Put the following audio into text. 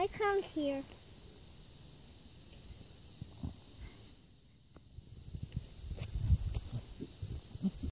I come here.